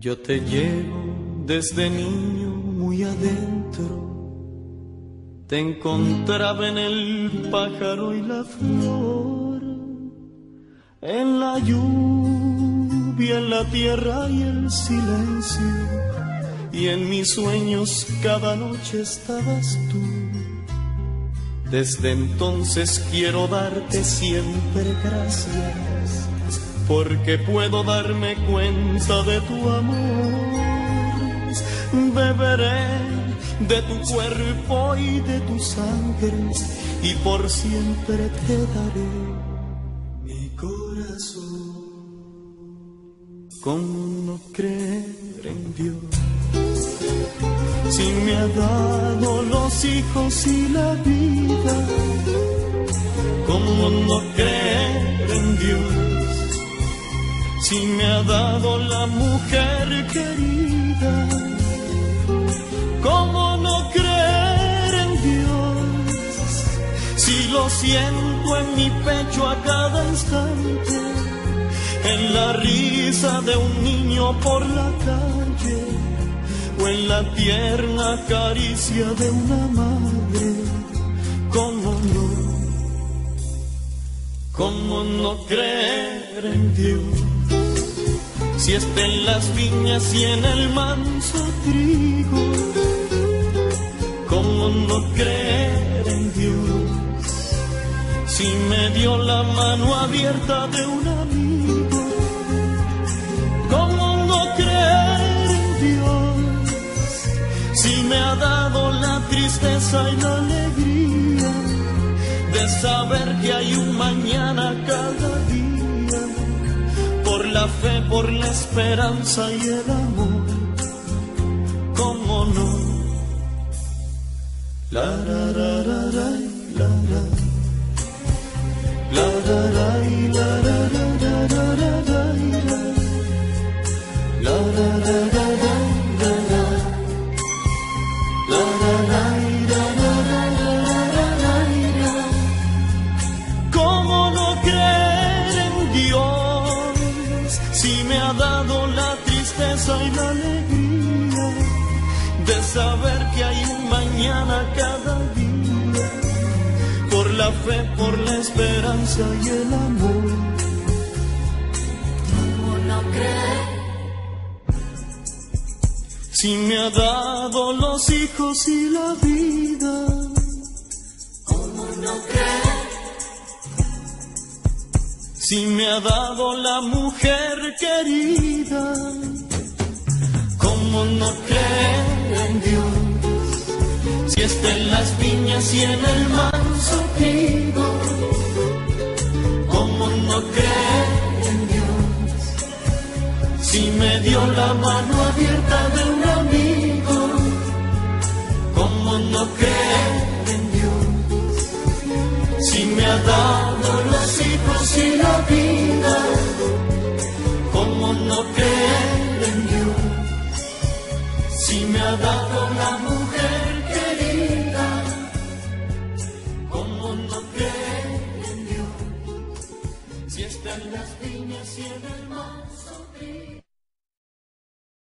Yo te llevo desde niño muy adentro. Te encontraba en el pájaro y la flor, en la lluvia, en la tierra y el silencio. Y en mis sueños cada noche estabas tú. Desde entonces quiero darte siempre gracias porque puedo darme cuenta de tu amor. Beberé de tu cuerpo y de tu sangre y por siempre te daré mi corazón. ¿Cómo no creer en Dios? Si me ha dado los hijos y la vida, ¿cómo no creer en Dios? Si me ha dado la mujer querida? ¿Cómo no creer en Dios si lo siento en mi pecho a cada instante? En la risa de un niño por la calle o en la tierna caricia de una madre. ¿Cómo no? ¿Cómo no creer en Dios? Si está en las viñas y en el manso trigo, ¿cómo no creer en Dios? Si me dio la mano abierta de un amigo, ¿cómo no creer en Dios? Si me ha dado la tristeza y la alegría de saber que hay un mañana cada día la fe, por la esperanza y el amor. ¿Cómo no? La la la la y la alegría de saber que hay un mañana cada día, por la fe, por la esperanza y el amor. ¿Cómo no creer? Si me ha dado los hijos y la vida, ¿cómo no creer? Si me ha dado la mujer querida, ¿Cómo no creer en Dios? Si está en las viñas y en el manso trigo. ¿Cómo no creer en Dios? Si me dio la mano abierta de un amigo. ¿Cómo no creer si me ha dado una mujer querida, como no creen en Dios, si está en las viñas y en el mar.